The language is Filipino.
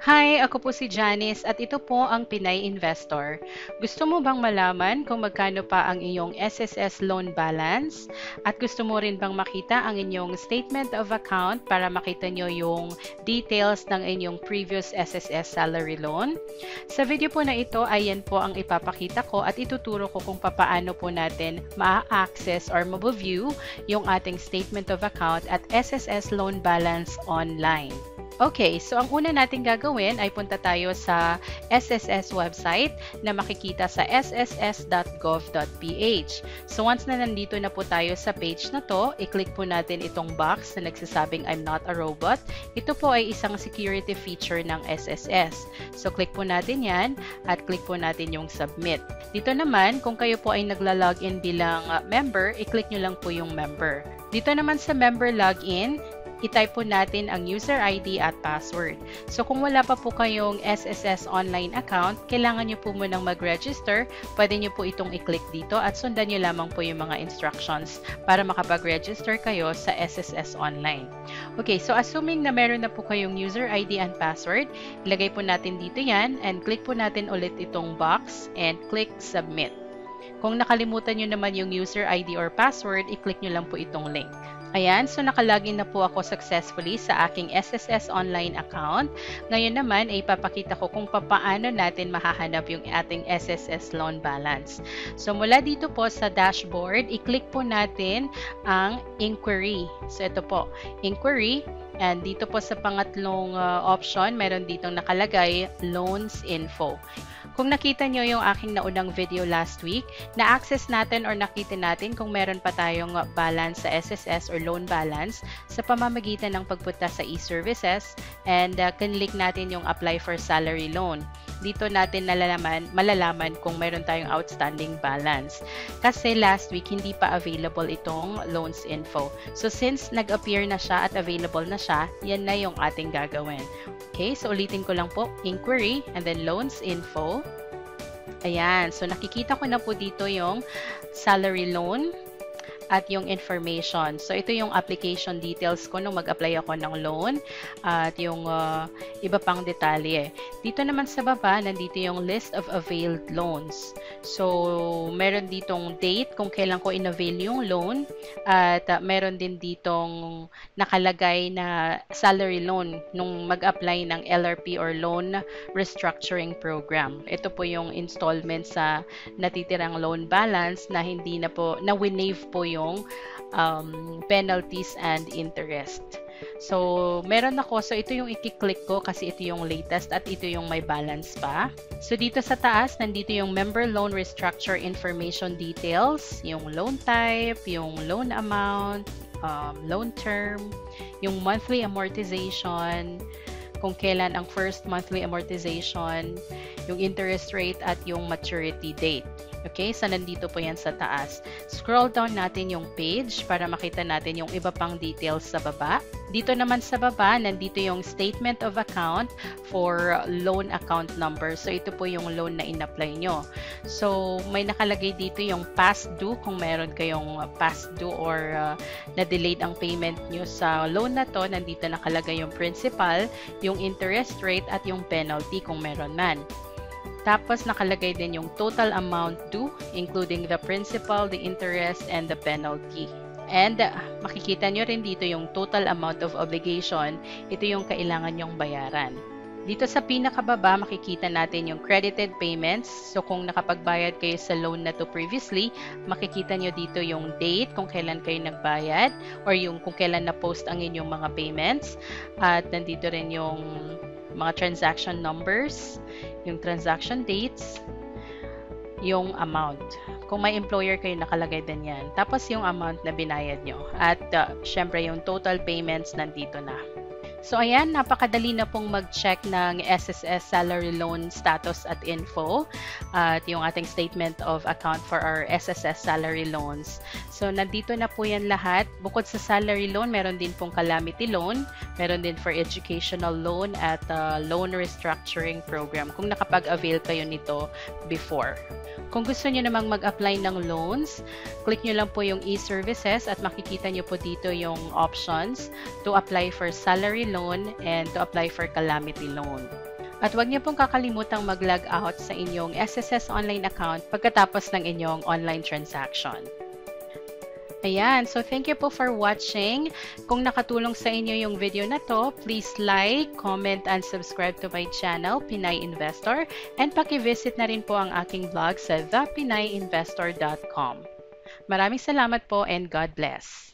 Hi, ako po si Janice at ito po ang Pinay Investor. Gusto mo bang malaman kung magkano pa ang iyong SSS loan balance? At gusto mo rin bang makita ang inyong statement of account para makita nyo yung details ng inyong previous SSS salary loan? Sa video po na ito, ayan po ang ipapakita ko at ituturo ko kung papaano po natin ma-access or ma-view yung ating statement of account at SSS loan balance online. Okay, so ang una natin gagawin ay punta tayo sa SSS website na makikita sa sss.gov.ph. So once na nandito na po tayo sa page na to, i-click po natin itong box na nagsasabing I'm not a robot. Ito po ay isang security feature ng SSS. So click po natin yan at click po natin yung submit. Dito naman, kung kayo po ay nagla-login bilang uh, member, i-click nyo lang po yung member. Dito naman sa member login, i-type po natin ang user ID at password. So kung wala pa po kayong SSS online account, kailangan nyo po munang mag-register. Pwede nyo po itong i-click dito at sundan nyo lamang po yung mga instructions para makapag-register kayo sa SSS online. Okay, so assuming na meron na po kayong user ID and password, ilagay po natin dito yan and click po natin ulit itong box and click submit. Kung nakalimutan nyo naman yung user ID or password, i-click nyo lang po itong link. Ayan, so nakalagin na po ako successfully sa aking SSS online account. Ngayon naman ay ipapakita ko kung paano natin mahahanap yung ating SSS loan balance. So mula dito po sa dashboard, i-click po natin ang inquiry. So ito po, inquiry. And dito po sa pangatlong uh, option, meron ditong nakalagay loans info. Kung nakita nyo yung aking naunang video last week, na-access natin or nakita natin kung meron pa tayong balance sa SSS or loan balance sa pamamagitan ng pagpunta sa e-services and uh, kinlik natin yung apply for salary loan. Dito natin nalalaman, malalaman kung meron tayong outstanding balance. Kasi last week, hindi pa available itong loans info. So since nag-appear na siya at available na siya, yan na yung ating gagawin. Okay, so ulitin ko lang po, inquiry and then loans info. Ayan, so nakikita ko na po dito yung salary loan at yung information. So, ito yung application details ko nung mag-apply ako ng loan at yung uh, iba pang detalye. Dito naman sa baba, nandito yung list of availed loans. So, meron ditong date kung kailan ko in-avail yung loan at uh, meron din ditong nakalagay na salary loan nung mag-apply ng LRP or Loan Restructuring Program. Ito po yung installment sa natitirang loan balance na hindi na po, na winave po yung yung um, penalties and interest. So, meron ako. So, ito yung i-click ko kasi ito yung latest at ito yung may balance pa. So, dito sa taas, nandito yung member loan restructure information details, yung loan type, yung loan amount, um, loan term, yung monthly amortization, kung kailan ang first monthly amortization, yung interest rate at yung maturity date. Okay, so nandito po yan sa taas. Scroll down natin yung page para makita natin yung iba pang details sa baba. Dito naman sa baba, nandito yung statement of account for loan account number. So ito po yung loan na in-apply nyo. So may nakalagay dito yung past due kung meron kayong past due or uh, na-delayed ang payment nyo sa loan na to. Nandito nakalagay yung principal, yung interest rate at yung penalty kung meron man. Tapos nakalagay din yung total amount due, including the principal, the interest, and the penalty. And uh, makikita nyo rin dito yung total amount of obligation. Ito yung kailangan nyong bayaran. Dito sa pinakababa, makikita natin yung credited payments. So kung nakapagbayad kayo sa loan na to previously, makikita nyo dito yung date kung kailan kayo nagbayad or yung kung kailan na-post ang inyong mga payments. At nandito rin yung mga transaction numbers, yung transaction dates, yung amount. Kung may employer kayo, nakalagay din yan. Tapos yung amount na binayad nyo. At uh, syempre yung total payments nandito na. So ayan, napakadali na pong mag-check ng SSS salary loan status at info at yung ating statement of account for our SSS salary loans. So nandito na po yan lahat. Bukod sa salary loan, meron din pong calamity loan, meron din for educational loan at uh, loan restructuring program kung nakapag-avail kayo nito before. Kung gusto niyo namang mag-apply ng loans, click nyo lang po yung e-services at makikita nyo po dito yung options to apply for salary loan and to apply for calamity loan. At huwag niyo pong kakalimutang mag-log out sa inyong SSS online account pagkatapos ng inyong online transaction. Ayan, so thank you po for watching. Kung nakatulong sa inyo yung video na to, please like, comment, and subscribe to my channel, Pinay Investor, and paki-visit na rin po ang aking blog sa thepinayinvestor.com. Maraming salamat po and God bless.